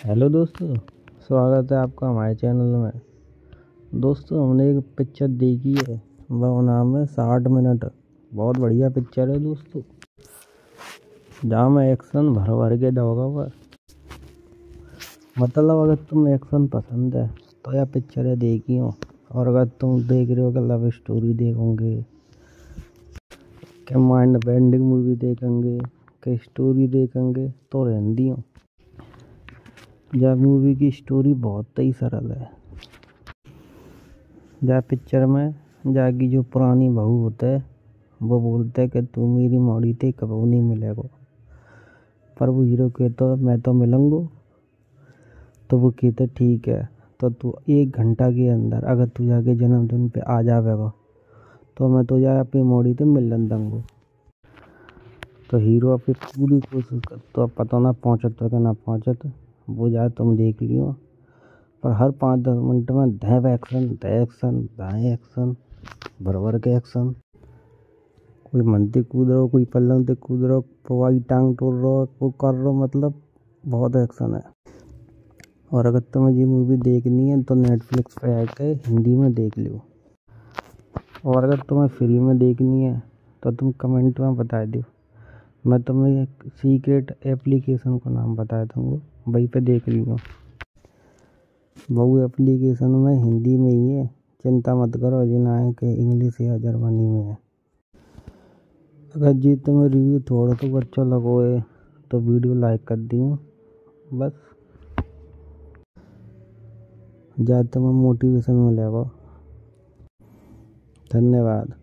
Hello दोस्तों, स्वागत है आपका हमारे चैनल में। दोस्तों, हमने एक पिक्चर देखी है वह नाम है साठ मिनट। बहुत बढ़िया पिक्चर है दोस्तों। जहाँ में एक्शन भर भर के दोगा पर मतलब अगर तुम एक्शन पसंद है तो यह पिक्चर है देखी हो। और अगर तुम देख रहे हो कि लव स्टोरी देखोगे क्या माइंड बेंडिंग मूवी देखेंगे क्या स्टोरी देखेंगे तो रहंदी हो यह मूवी की स्टोरी बहुत ही सरल है। जा पिक्चर में जाकी जो पुरानी बहू होता है, वो बोलता है कि तू मेरी मौड़ी थे कबू नहीं मिलेगा। पर वो हीरो कहता, मैं तो मिलूँगा। तो वो कहते, ठीक है तो तू एक घंटा के अंदर अगर तू जाके जन्मदिन पे आ जाएगा तो मैं तो जा अपनी मोड़ी तो मिलन दूँगा। तो हीरो अपनी पूरी कोशिश कर तो पता ना पहुँचत तो ना पहुँचत। वो जाए तुम देख लियो। पर हर पाँच दस मिनट में धैव एक्शन दै एक्शन, दाएँ एक्शन भर के एक्शन। कोई मंदिर कूद रहो कोई पल्लंग से कूद रहो कोई टांग तोड़ रहा वो कर रहा मतलब बहुत एक्शन है। और अगर तुम्हें ये मूवी देखनी है तो नेटफ्लिक्स पे आके हिंदी में देख लो और अगर तुम्हें फ्री में देखनी है तो तुम कमेंट में बता दो मैं तुम्हें एक सीक्रेट एप्लीकेशन का नाम बता दूँगा वहीं पे देख लियो वो एप्लीकेशन में हिंदी में ही है। चिंता मत करो जी ना है कि इंग्लिश या जर्मनी में है। अगर जी तुम्हें रिव्यू थोड़ा तो अच्छा लगो है तो वीडियो लाइक कर दियो, बस। ज़्यादा तुम्हें मोटिवेशन मिलेगा। धन्यवाद।